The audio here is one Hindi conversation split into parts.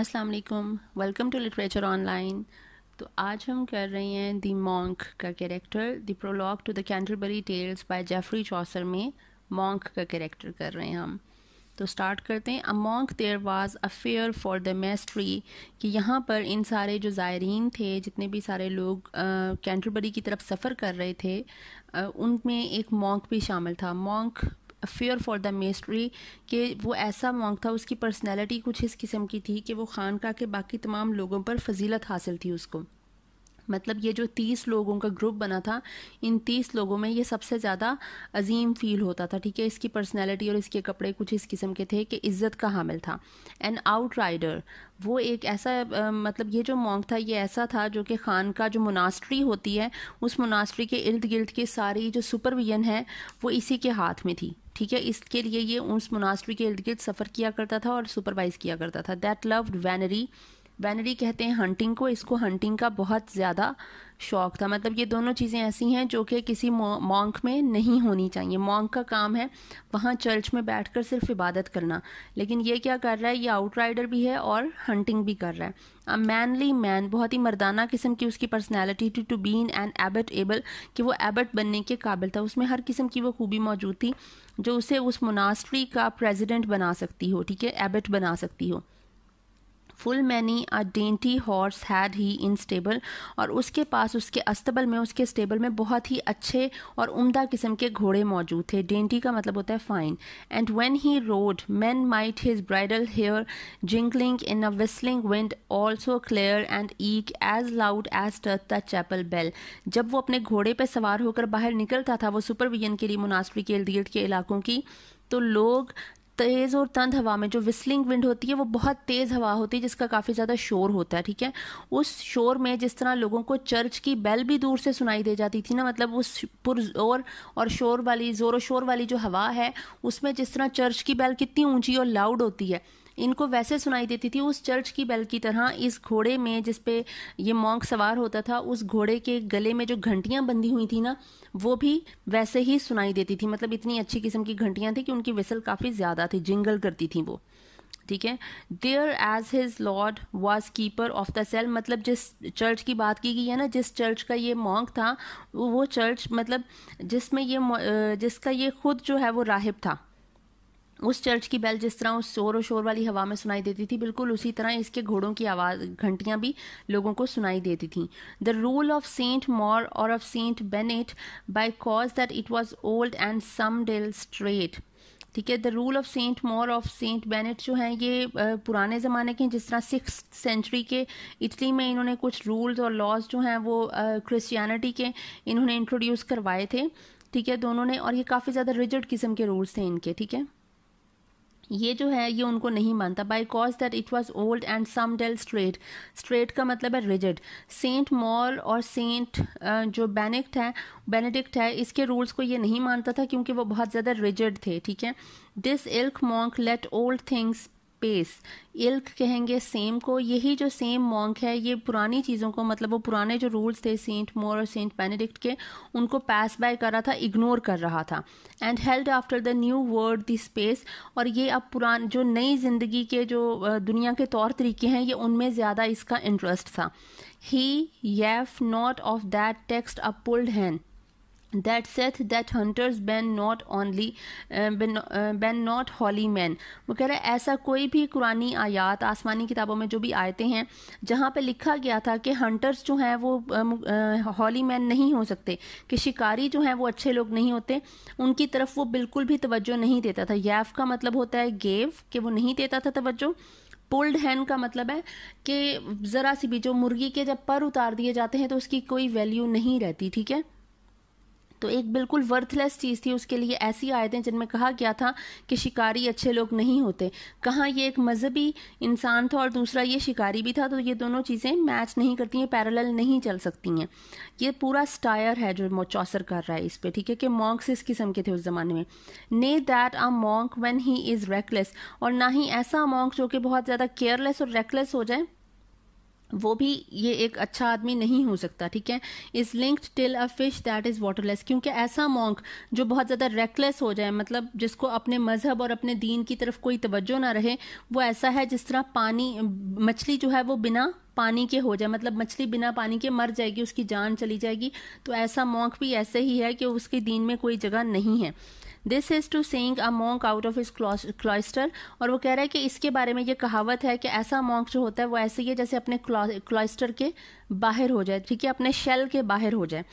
अस्सलाम वालेकुम वेलकम टू लिटरेचर ऑनलाइन तो आज हम कर रहे हैं दी मॉन्क का character the prologue to the Canterbury Tales by Geoffrey Chaucer में मॉन्क का कैरेक्टर कर रहे हैं हम. तो स्टार्ट करते हैं. A monk there was a fair for the mastery कि यहाँ पर इन सारे जो ज़ायरीन थे, जितने भी सारे लोग कैंटरबरी की तरफ़ सफ़र कर रहे थे उनमें एक मॉन्क भी शामिल था. Monk fair for the mastery कि वो ऐसा मॉन्क था, उसकी पर्सनैलिटी कुछ इस किस्म की थी कि वो खानका के बाकी तमाम लोगों पर फजीलत हासिल थी उसको। मतलब ये जो तीस लोगों का ग्रुप बना था इन तीस लोगों में ये सबसे ज़्यादा अजीम फील होता था ठीक है? इसकी पर्सनैलिटी और इसके कपड़े कुछ इस किस्म के थे कि इज़्ज़त का हामिल था। एन आउट राइडर वो एक ऐसा आ, मतलब ये जो मॉन्ग था ये ऐसा था जो कि खान का जो मुनास्ट्री होती है उस मुनास्ट्री के इर्द गिर्द की सारी जो सुपरविजन है वो इसी के हाथ में थी ठीक है? इसके लिए ये उस मुनास्ट्री के इर्द गिर्द सफ़र किया करता था और सुपरवाइज किया करता था। दैट लव्ड वैनरी वैनरी कहते हैं हंटिंग को, इसको हंटिंग का बहुत ज़्यादा शौक था। मतलब ये दोनों चीज़ें ऐसी हैं जो कि किसी मॉन्क में नहीं होनी चाहिए। मॉन्क का काम है वहाँ चर्च में बैठकर सिर्फ़ इबादत करना। लेकिन ये क्या कर रहा है? ये आउटराइडर भी है और हंटिंग भी कर रहा है। अ मैनली मैन बहुत ही मर्दाना किस्म की उसकी personality to to been and abbot able कि वो एबट बनने के काबिल था। उसमें हर किस्म की वो खूबी मौजूद थी, जो उसे उस मुनास्ट्री का प्रेजिडेंट बना सकती हो, ठीक है? एबट बना सकती हो। Full many, a, dainty horse had he in stable और उसके पास उसके अस्तबल में, उसके स्टेबल में बहुत ही अच्छे और उम्दा किस्म के घोड़े मौजूद थे। डेंटी का मतलब होता है fine and when he rode men might his bridle hear jingling in a whistling wind also clear and eke as loud as touch the chapel bell जब वो अपने घोड़े पर सवार होकर बाहर निकलता था, वो सुपरविजन के लिए मुनासरी के इर्द गिर्द के इलाकों की तो लोग तेज़ और तंद हवा में जो विस्लिंग विंड होती है, वो बहुत तेज़ हवा होती है, जिसका काफ़ी ज़्यादा शोर होता है, ठीक है? उस शोर में जिस तरह लोगों को चर्च की बेल भी दूर से सुनाई दे जाती थी ना मतलब उस पुरजोर और शोर वाली, ज़ोर शोर वाली जो हवा है, उसमें जिस तरह चर्च की बेल कितनी ऊँची और लाउड होती है इनको वैसे सुनाई देती थी, उस चर्च की बेल की तरह, इस घोड़े में जिस पे ये मॉन्क सवार होता था, उस घोड़े के गले में जो घंटियाँ बंधी हुई थी ना, वो भी वैसे ही सुनाई देती थी। मतलब इतनी अच्छी किस्म की घंटियाँ थी कि उनकी विसल काफ़ी ज़्यादा थी, जिंगल करती थी वो। ठीक है? There as his lord was keeper of the cell मतलब जिस चर्च की बात की गई है ना, जिस चर्च का ये मॉन्क था, वो चर्च मतलब जिसमें ये जिसका ये खुद जो है वो राहिब था। उस चर्च की बेल जिस तरह उस शोर और शोर वाली हवा में सुनाई देती थी, बिल्कुल उसी तरह इसके घोड़ों की आवाज़, घंटियाँ भी लोगों को सुनाई देती थी। The rule of saint Maur और of saint Benet because that it was old and some deal strait ठीक है the rule of saint Maur of saint Benet जो हैं, ये पुराने ज़माने के हैं, जिस तरह सिक्स सेंचुरी के इटली में इन्होंने कुछ रूल्स और लॉज जो हैं, वो क्रिश्चियनिटी के इन्होंने इंट्रोड्यूस करवाए थे। ठीक है, दोनों ने, और ये काफ़ी ज़्यादा रिजर्ड किस्म के रूल्स थे इनके, ठीक है? ये जो है, ये उनको नहीं मानता। Because that it was old and some deal strait strait का मतलब है रिजिड सेंट मॉल और सेंट जो बेनेक्ट है बेनेडिक्ट है, इसके रूल्स को ये नहीं मानता था क्योंकि वो बहुत ज़्यादा रिजिड थे, ठीक है? This ilk monk let old things pace ilk कहेंगे सेम को, यही जो सेम मॉन्क है, ये पुरानी चीज़ों को मतलब वो पुराने जो रूल्स थे सेंट मोर और सेंट बेनेडिक्ट के, उनको पास बाय कर रहा था इग्नोर कर रहा था. And held after the new world the space और ये अब पुरान, जो नई ज़िंदगी के जो दुनिया के तौर तरीके हैं, ये उनमें ज़्यादा इसका इंटरेस्ट था. He yaf not of that text a pulled hand that said that hunters ban not only uh, ban, uh, ban not holy men. वो कह रहा है ऐसा कोई भी कुरानी आयात आसमानी किताबों में जो भी आयते हैं जहाँ पे लिखा गया था कि हंटर्स जो हैं वो हॉली मैन नहीं हो सकते कि शिकारी जो हैं वो अच्छे लोग नहीं होते उनकी तरफ़ वो बिल्कुल भी तवज्जो नहीं देता था। यैफ का मतलब होता है गेव कि वो नहीं देता था तवज्जो। पुल्ड हैन का मतलब है कि ज़रा सी भी जो मुर्गी के जब पर उतार दिए जाते हैं तो उसकी कोई वैल्यू नहीं रहती ठीक है? तो एक बिल्कुल वर्थलेस चीज़ थी, उसके लिए ऐसी आयतें जिनमें कहा गया था कि शिकारी अच्छे लोग नहीं होते। कहाँ ये एक मजहबी इंसान था और दूसरा ये शिकारी भी था तो ये दोनों चीज़ें मैच नहीं करती हैं पैरल नहीं चल सकती हैं। ये पूरा स्टायर है जो चौसर कर रहा है इस पर ठीक है कि मॉन्क्स इस किस्म के थे उस ज़माने में। ने that a monk when he is reckless और ना ही ऐसा मॉन्क जो कि बहुत ज़्यादा केयरलेस और रेकलेस हो जाए वो भी ये एक अच्छा आदमी नहीं हो सकता, ठीक है? Is linked till a fish that is waterless क्योंकि ऐसा मॉन्क जो बहुत ज़्यादा रेकलेस हो जाए मतलब जिसको अपने मज़हब और अपने दीन की तरफ़ कोई तवज्जो ना रहे, वो ऐसा है जिस तरह पानी, मछली जो है वो बिना पानी के हो जाए मतलब मछली बिना पानी के मर जाएगी, उसकी जान चली जाएगी। तो ऐसा मॉन्क भी ऐसे ही है कि उसके दीन में कोई जगह नहीं है। This is to sing a monk out of his cloister और वो कह रहा है कि इसके बारे में ये कहावत है कि ऐसा मोंक जो होता है, वो ऐसे ही है जैसे अपने क्लॉइस्टर के बाहर हो जाए, ठीक है, अपने शेल के बाहर हो जाए।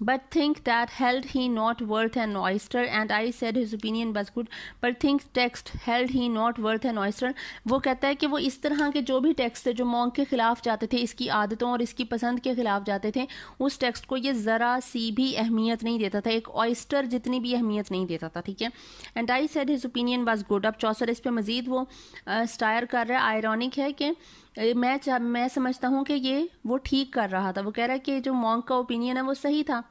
But think that held he not worth an oyster, and I said his opinion was good, but think text, held he not worth an oyster. वो कहता है कि वो इस तरह के जो भी टेक्स्ट थे, जो मॉन्ग के खिलाफ जाते थे, इसकी आदतों और इसकी पसंद के खिलाफ जाते थे, उस टेक्स्ट को ये ज़रा सी भी अहमियत नहीं देता था। एक ऑयस्टर जितनी भी अहमियत नहीं देता था, ठीक है? And I said his opinion was good अब चौसर इस पर मजीद वो स्टायर कर रहा है। आयरॉनिक है कि मैं मैं समझता हूँ कि ये वो ठीक कर रहा था। वो कह रहा है कि जो मॉन्ग का ओपिनियन है वो सही था।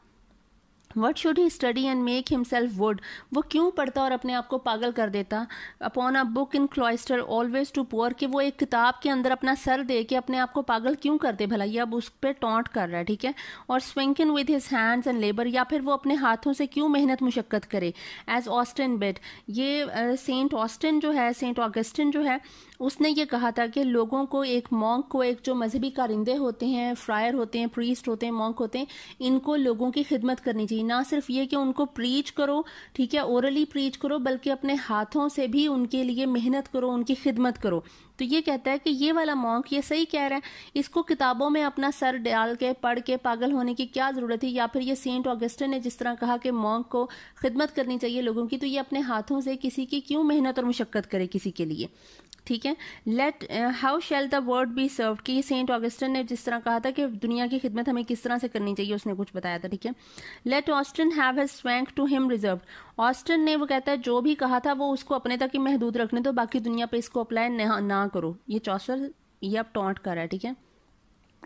What should he study and make himself wood वो क्यों पढ़ता और अपने आप को पागल कर देता? Upon a book in cloister always to pour कि वो एक किताब के अंदर अपना सर दे के अपने आप को पागल क्यों कर दे? भला ये अब उस पर टॉन्ट कर रहा है, ठीक है? और swinken with his hands and labour या फिर वो अपने हाथों से क्यों मेहनत मुशक्क़त करे? एज ऑस्टिन बेट ये सेंट ऑस्टिन जो है सेंट ऑगस्टिन जो है उसने ये कहा था कि लोगों को एक मॉन्क को एक जो मजहबी कारिंदे होते हैं फ्रायर होते हैं प्रीस्ट होते हैं मॉन्क होते हैं, इनको लोगों की खिदमत करनी चाहिए। ना सिर्फ़ ये कि उनको प्रीच करो, ठीक है ओरली प्रीच करो, बल्कि अपने हाथों से भी उनके लिए मेहनत करो, उनकी खिदमत करो। तो ये कहता है कि ये वाला मॉन्क ये सही कह रहा है, इसको किताबों में अपना सर डाल के, पढ़ के, पागल होने की क्या ज़रूरत है? या फिर ये सेंट ऑगस्टन ने जिस तरह कहा कि मॉन्क को खिदमत करनी चाहिए लोगों की तो ये अपने हाथों से किसी की क्यों मेहनत और मुशक्कत करे किसी के लिए? ठीक है? Let how shall the word be serve कि सेंट ऑगस्टन ने जिस तरह कहा था कि दुनिया की खिदमत हमें किस तरह से करनी चाहिए उसने कुछ बताया था ठीक है? Let Austin have his swink to him reserve Austin ने वो कहता है जो भी कहा था वो उसको अपने तक ही महदूद रखने दो बाकी दुनिया पे इसको अप्लाई ना, ना करो। ये चौसर ये अब टॉन्ट कर रहा है ठीक है?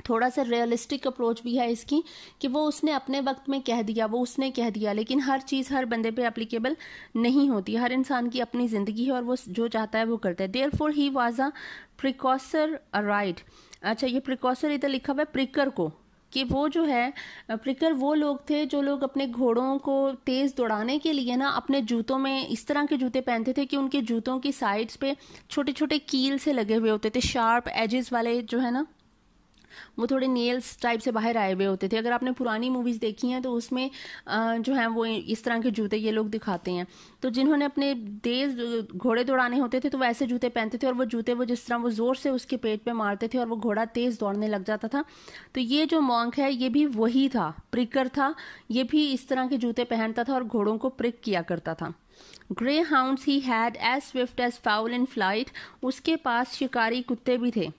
थोड़ा सा रियलिस्टिक अप्रोच भी है इसकी, कि वो उसने अपने वक्त में कह दिया, वो उसने कह दिया, लेकिन हर चीज़ हर बंदे पे एप्लीकेबल नहीं होती। हर इंसान की अपनी ज़िंदगी है और वो जो चाहता है वो करता है। There for he was a prickasour right अच्छा ये प्रिकॉसर इधर लिखा हुआ है प्रिकर को, कि वो जो है प्रिकर वो लोग थे जो लोग अपने घोड़ों को तेज़ दौड़ाने के लिए ना अपने जूतों में इस तरह के जूते पहनते थे कि उनके जूतों की साइड्स पे छोटे छोटे कील से लगे हुए होते थे शार्प एजेस वाले जो है ना वो थोड़े नेल्स टाइप से बाहर आए हुए होते थे। अगर आपने पुरानी मूवीज़ देखी हैं तो उसमें जो है, वो इस तरह के जूते ये लोग दिखाते हैं। तो जिन्होंने अपने तेज़ घोड़े दौड़ाने होते थे तो वैसे जूते पहनते थे और वो जूते वो जिस तरह वो ज़ोर से उसके पेट पे मारते थे और वो घोड़ा तेज़ दौड़ने लग जाता था। तो ये जो मॉन्क है, ये भी वही था प्रिकर था। ये भी इस तरह के जूते पहनता था और घोड़ों को प्रिक किया करता था। Greyhound he had as swift as fowl in flight उसके पास शिकारी कुत्ते भी थे।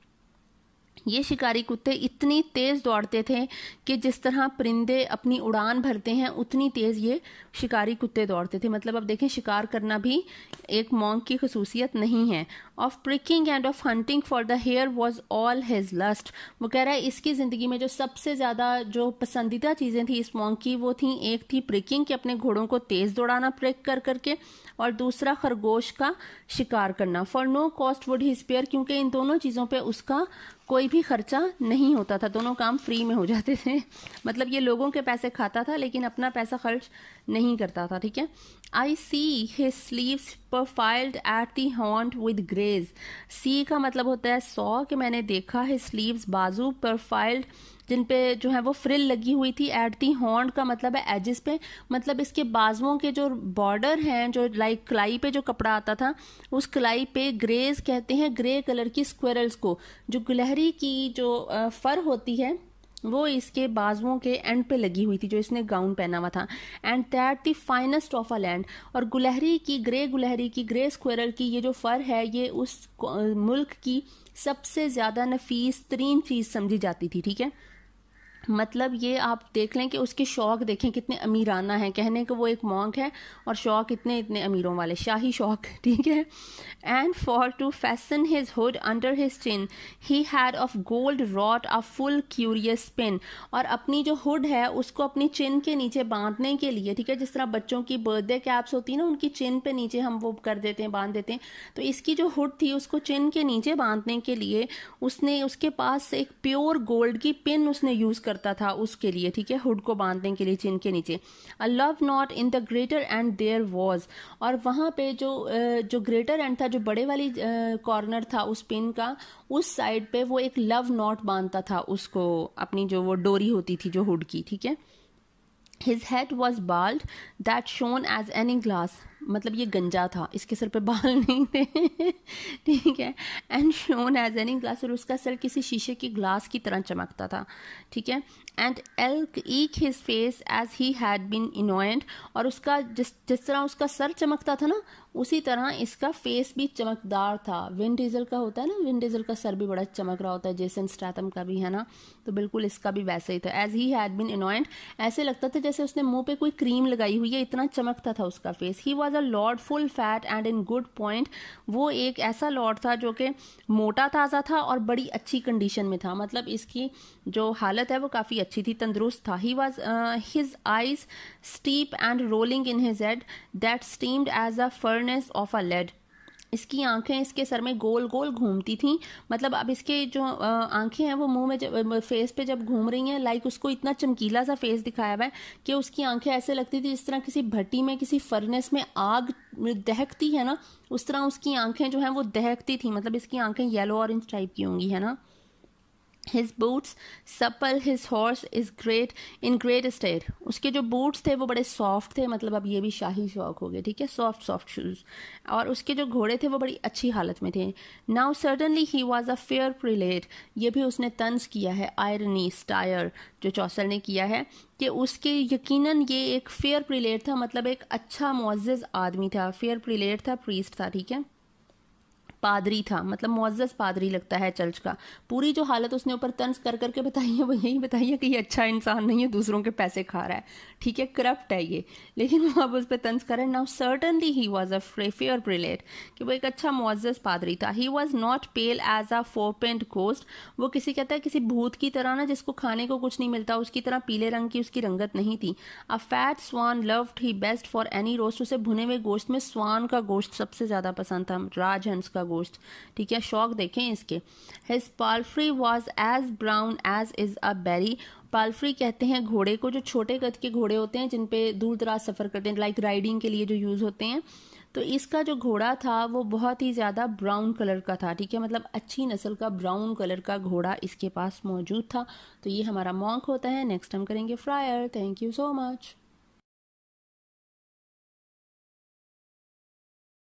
ये शिकारी कुत्ते इतनी तेज़ दौड़ते थे कि जिस तरह परिंदे अपनी उड़ान भरते हैं, उतनी तेज़ ये शिकारी कुत्ते दौड़ते थे। मतलब अब देखें, शिकार करना भी एक मॉन्ग की खसूसियत नहीं है। Of pricking and of hunting for the hare was all his lust वो कह रहा है, इसकी ज़िंदगी में जो सबसे ज़्यादा जो पसंदीदा चीज़ें थी इस मॉन्ग की, वो थी, एक थी प्रिकिंग कि अपने घोड़ों को तेज़ दौड़ाना प्रिक कर करके, और दूसरा खरगोश का शिकार करना। For no cost would he spare क्योंकि इन दोनों चीज़ों पर उसका कोई भी खर्चा नहीं होता था। दोनों काम फ्री में हो जाते थे। मतलब ये लोगों के पैसे खाता था, लेकिन अपना पैसा खर्च नहीं करता था, ठीक है? I see his sleeves purfiled at the hand with grise see का मतलब होता है सौ, कि मैंने देखा है स्लीव्स बाजू परफाइल्ड जिन पे जो है वो फ्रिल लगी हुई थी एट दी हॉर्न का मतलब है एजिस पे। मतलब इसके बाजुओं के जो बॉर्डर हैं, जो लाइक कलाई पे जो कपड़ा आता था, उस कलाई पे ग्रेज कहते हैं ग्रे कलर की स्क्वेरल्स को। जो गुलहरी की जो फर होती है, वो इसके बाजुओं के एंड पे लगी हुई थी, जो इसने गाउन पहना हुआ था। And that the finest of a land और गुलहरी की ग्रे गुलहरी की ग्रे स्क्वेरल की ये जो फर है, ये उस मुल्क की सबसे ज़्यादा नफीस, तरीन चीज़ समझी जाती थी, ठीक है? मतलब ये आप देख लें कि उसके शौक देखें, कितने अमीराना है। कहने को वो एक मॉन्क है और शौक इतने इतने अमीरों वाले। शाही शौक, ठीक है? And for to fasten his hood under his chin he had of gold wrought a full curious pin और अपनी जो हुड है, उसको अपनी चिन के नीचे बांधने के लिए, ठीक है? जिस तरह बच्चों की बर्थडे कैप्स होती है ना, उनकी चिन पे नीचे हम वो कर देते हैं, बाँध देते हैं। तो इसकी जो हुड थी, उसको चिन के नीचे बांधने के लिए, उसने, उसके पास एक प्योर गोल्ड की पिन उसने यूज़ कर करता था उसके लिए, ठीक है? हुड को बांधने के लिए, चिन के नीचे। A love knot in the greater end there was और वहाँ पे जो जो ग्रेटर एंड था, जो बड़े वाली कॉर्नर था उस पिन का, उस साइड पे वो एक लव नॉट बांधता था उसको, अपनी जो वो डोरी होती थी, जो हुड की, ठीक है? His head was bald that shone as any glass मतलब ये गंजा था, इसके सर पे बाल नहीं थे। ठीक है? And shone as any glass और उसका सर किसी शीशे की ग्लास की तरह चमकता था। ठीक है? And elk eke his face as he had been anoint और उसका जिस जिस तरह उसका सर चमकता था ना, उसी तरह इसका फेस भी चमकदार था। विन डीजल का होता है ना विन डीजल का सर भी बड़ा चमक रहा होता है जेसन स्टैथम का भी, है ना? तो बिल्कुल इसका भी वैसे ही था। As he had been anoint ऐसे लगता था जैसे उसने मुँह पे कोई क्रीम लगाई हुई है, इतना चमकता था उसका face he was a lord full fat and in good point वो एक ऐसा लॉर्ड था जो कि मोटा ताज़ा था और बड़ी अच्छी कंडीशन में था। मतलब इसकी जो हालत है वो काफ़ी अच्छी थी, तंदुरुस्त था। He was his eyes steep and rolling in his head that steamed as a furnace of a lead इसकी आँखें इसके सर में गोल गोल घूमती थी। मतलब अब इसके जो आँखें हैं, वो मुँह में जब फेस पे जब घूम रही हैं लाइक उसको इतना चमकीला सा फेस दिखाया हुआ है कि उसकी आँखें ऐसे लगती थी जिस तरह किसी भट्टी में, किसी फर्नेस में आग दहकती है ना, उस तरह उसकी आँखें जो हैं वो दहकती थी। मतलब इसकी आँखें येलो ऑरेंज टाइप की होंगी, है ना? His boots supple his horse is great in great state उसके जो बूट्स थे, वो बड़े सॉफ्ट थे मतलब अब ये भी शाही शौक हो गए, ठीक है? सॉफ्ट सॉफ्ट शूज़ और उसके जो घोड़े थे, वो बड़ी अच्छी हालत में थे. Now certainly he was a fair prelate ये भी उसने तंज किया है आयरनी स्टायर जो चौसल ने किया है, कि उसके यकीनन ये एक फेयर प्रिलेट था मतलब एक अच्छा मुआज़ आदमी था. फेयर प्रिलेट था प्रीस्ट था, ठीक है? पादरी था मतलब मुआज़ पादरी लगता है चर्च का। पूरी जो हालत उसने ऊपर तंज कर करके बताई है, वो यही बताई है कि ये अच्छा इंसान नहीं है, दूसरों के पैसे खा रहा है। ठीक है, करप्ट है ये। लेकिन वो अब उस पर तंज करे now certainly he was a fair prelate कि वो एक अच्छा मुआज़ पादरी था। He was not pale as a forpined ghost वो किसी कहता है, किसी भूत की तरह ना, जिसको खाने को कुछ नहीं मिलता, उसकी तरह पीले रंग की उसकी रंगत नहीं थी। A fat swan loved he best for any roast उसे भुने हुए गोश्त में स्वान का गोश्त सबसे ज़्यादा पसंद था, राजहंस का गोश्त। ठीक है, शौक देखें इसके। His palfrey was as brown as is a berry palfrey कहते हैं घोड़े को, जो छोटे कद के घोड़े होते हैं, जिन पे दूर दराज सफ़र करते हैं लाइक राइडिंग के लिए जो यूज़ होते हैं। तो इसका जो घोड़ा था, वो बहुत ही ज़्यादा ब्राउन कलर का था। ठीक है मतलब अच्छी नस्ल का ब्राउन कलर का घोड़ा इसके पास मौजूद था। तो ये हमारा मॉन्क होता है। नेक्स्ट हम करेंगे friar thank you so much